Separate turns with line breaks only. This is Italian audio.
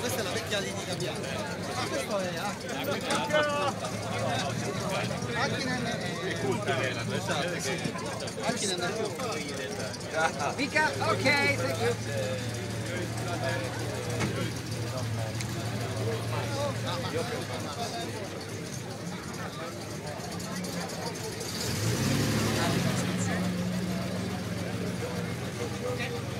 questa è la vecchia linea capiata. Ah, Ma questo è
Hakkinen. È culta è la questa. Hakkinen è culta. Mica, ok, thank
you. Okay.